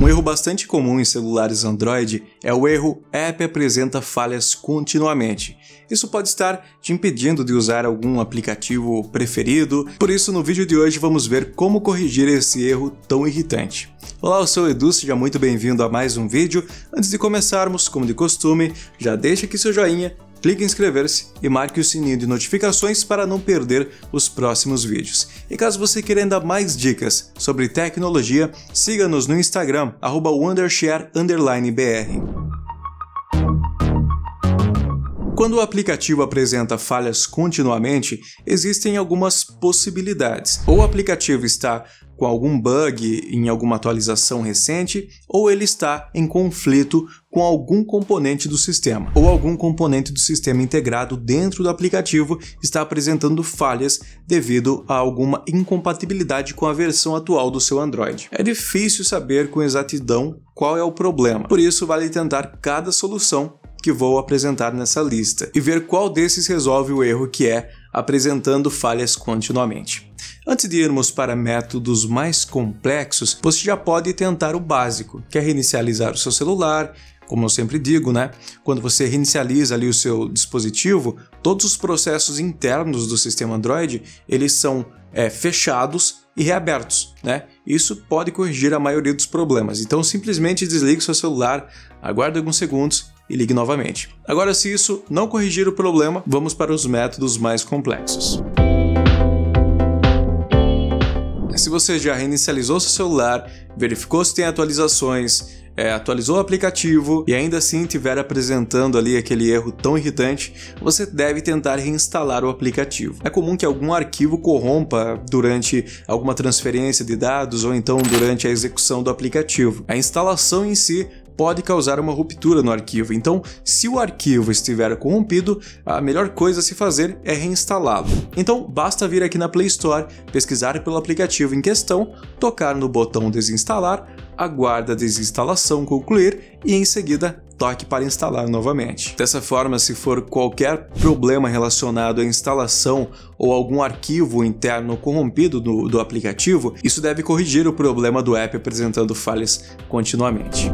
Um erro bastante comum em celulares Android é o erro App apresenta falhas continuamente. Isso pode estar te impedindo de usar algum aplicativo preferido, por isso no vídeo de hoje vamos ver como corrigir esse erro tão irritante. Olá, eu sou o Edu, seja muito bem-vindo a mais um vídeo. Antes de começarmos, como de costume, já deixa aqui seu joinha, clique em inscrever-se e marque o sininho de notificações para não perder os próximos vídeos. E caso você queira ainda mais dicas sobre tecnologia, siga-nos no Instagram, wondershare_br. Quando o aplicativo apresenta falhas continuamente, existem algumas possibilidades. Ou o aplicativo está com algum bug em alguma atualização recente, ou ele está em conflito com algum componente do sistema, ou algum componente do sistema integrado dentro do aplicativo está apresentando falhas devido a alguma incompatibilidade com a versão atual do seu Android. É difícil saber com exatidão qual é o problema, por isso vale tentar cada solução que vou apresentar nessa lista e ver qual desses resolve o erro que é apresentando falhas continuamente. Antes de irmos para métodos mais complexos, você já pode tentar o básico, que é reinicializar o seu celular, como eu sempre digo, né? Quando você reinicializa ali o seu dispositivo, todos os processos internos do sistema Android eles são é, fechados e reabertos, né? Isso pode corrigir a maioria dos problemas. Então simplesmente desligue seu celular, aguarde alguns segundos e ligue novamente. Agora, se isso não corrigir o problema, vamos para os métodos mais complexos. Se você já reinicializou seu celular, verificou se tem atualizações, é, atualizou o aplicativo e ainda assim estiver apresentando ali aquele erro tão irritante, você deve tentar reinstalar o aplicativo. É comum que algum arquivo corrompa durante alguma transferência de dados ou então durante a execução do aplicativo. A instalação em si pode causar uma ruptura no arquivo. Então, se o arquivo estiver corrompido, a melhor coisa a se fazer é reinstalá-lo. Então, basta vir aqui na Play Store, pesquisar pelo aplicativo em questão, tocar no botão desinstalar, aguarda a desinstalação concluir e em seguida toque para instalar novamente. Dessa forma, se for qualquer problema relacionado à instalação ou algum arquivo interno corrompido do, do aplicativo, isso deve corrigir o problema do app apresentando falhas continuamente.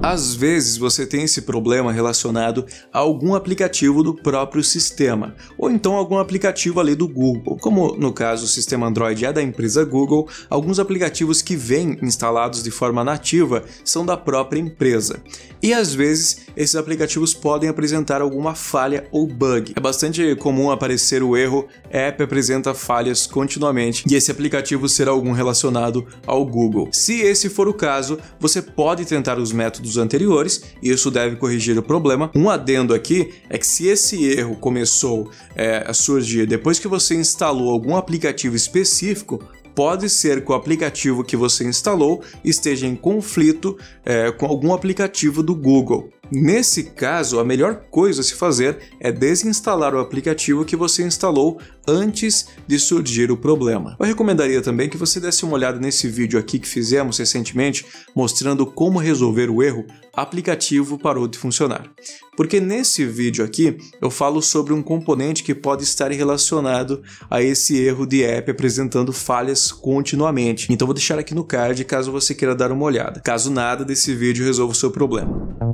Às vezes você tem esse problema relacionado a algum aplicativo do próprio sistema, ou então algum aplicativo ali do Google. Como no caso o sistema Android é da empresa Google, alguns aplicativos que vêm instalados de forma nativa são da própria empresa. E às vezes esses aplicativos podem apresentar alguma falha ou bug. É bastante comum aparecer o erro app apresenta falhas continuamente e esse aplicativo ser algum relacionado ao Google. Se esse for o caso, você pode tentar os métodos métodos anteriores, e isso deve corrigir o problema. Um adendo aqui é que se esse erro começou é, a surgir depois que você instalou algum aplicativo específico, pode ser que o aplicativo que você instalou esteja em conflito é, com algum aplicativo do Google. Nesse caso, a melhor coisa a se fazer é desinstalar o aplicativo que você instalou antes de surgir o problema. Eu recomendaria também que você desse uma olhada nesse vídeo aqui que fizemos recentemente mostrando como resolver o erro aplicativo parou de funcionar. Porque nesse vídeo aqui eu falo sobre um componente que pode estar relacionado a esse erro de app apresentando falhas continuamente. Então vou deixar aqui no card caso você queira dar uma olhada. Caso nada desse vídeo resolva o seu problema.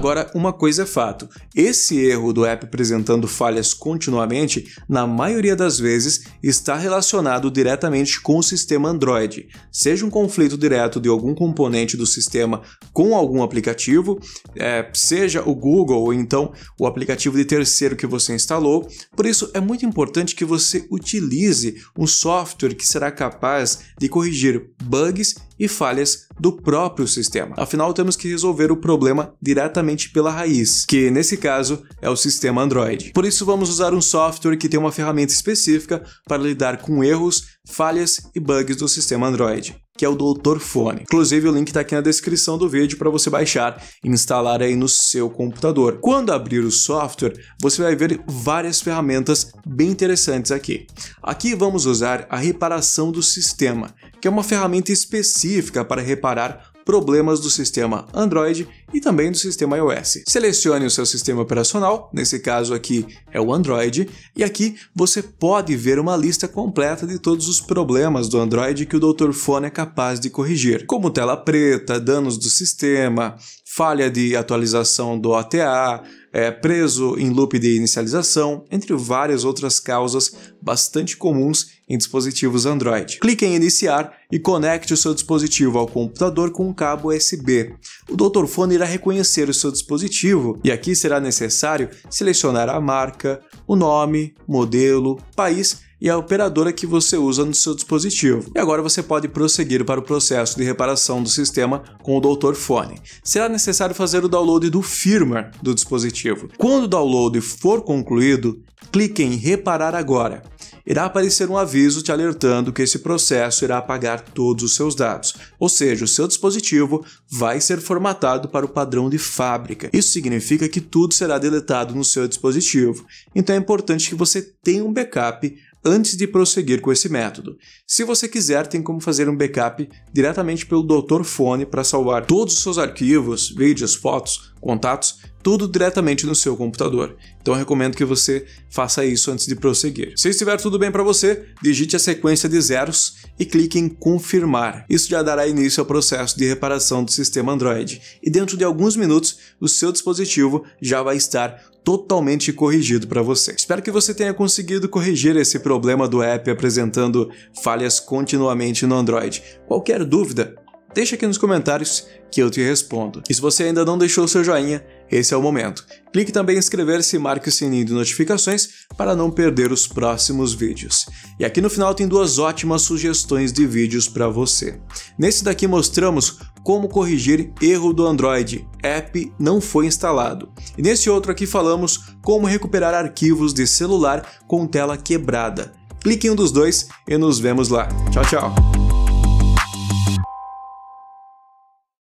Agora, uma coisa é fato: esse erro do app apresentando falhas continuamente, na maioria das vezes, está relacionado diretamente com o sistema Android, seja um conflito direto de algum componente do sistema com algum aplicativo, é, seja o Google ou então o aplicativo de terceiro que você instalou. Por isso, é muito importante que você utilize um software que será capaz de corrigir bugs e falhas do próprio sistema. Afinal, temos que resolver o problema diretamente pela raiz, que nesse caso é o sistema Android. Por isso, vamos usar um software que tem uma ferramenta específica para lidar com erros, falhas e bugs do sistema Android que é o Doutor Fone. Inclusive, o link está aqui na descrição do vídeo para você baixar e instalar aí no seu computador. Quando abrir o software, você vai ver várias ferramentas bem interessantes aqui. Aqui vamos usar a reparação do sistema, que é uma ferramenta específica para reparar problemas do sistema Android e também do sistema iOS. Selecione o seu sistema operacional, nesse caso aqui é o Android, e aqui você pode ver uma lista completa de todos os problemas do Android que o Dr. Fone é capaz de corrigir, como tela preta, danos do sistema, falha de atualização do OTA, é, preso em loop de inicialização, entre várias outras causas bastante comuns em dispositivos Android. Clique em Iniciar e conecte o seu dispositivo ao computador com um cabo USB. O Dr. Fone irá reconhecer o seu dispositivo e aqui será necessário selecionar a marca, o nome, modelo, país e a operadora que você usa no seu dispositivo. E agora você pode prosseguir para o processo de reparação do sistema com o Doutor Fone. Será necessário fazer o download do firmware do dispositivo. Quando o download for concluído, clique em Reparar agora irá aparecer um aviso te alertando que esse processo irá apagar todos os seus dados, ou seja, o seu dispositivo vai ser formatado para o padrão de fábrica. Isso significa que tudo será deletado no seu dispositivo, então é importante que você tenha um backup antes de prosseguir com esse método. Se você quiser, tem como fazer um backup diretamente pelo Dr. Fone para salvar todos os seus arquivos, vídeos, fotos, contatos, tudo diretamente no seu computador. Então recomendo que você faça isso antes de prosseguir. Se estiver tudo bem para você, digite a sequência de zeros e clique em confirmar. Isso já dará início ao processo de reparação do sistema Android. E dentro de alguns minutos, o seu dispositivo já vai estar totalmente corrigido para você. Espero que você tenha conseguido corrigir esse problema do app apresentando falhas continuamente no Android. Qualquer dúvida, deixa aqui nos comentários que eu te respondo. E se você ainda não deixou seu joinha, esse é o momento. Clique também em inscrever-se e marque o sininho de notificações para não perder os próximos vídeos. E aqui no final tem duas ótimas sugestões de vídeos para você. Nesse daqui mostramos como corrigir erro do Android, app não foi instalado. E nesse outro aqui falamos como recuperar arquivos de celular com tela quebrada. Clique em um dos dois e nos vemos lá. Tchau, tchau!